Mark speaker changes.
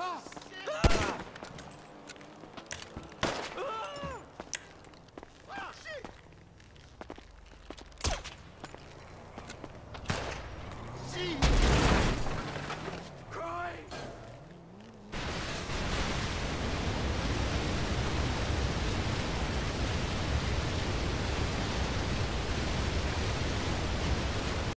Speaker 1: Ah!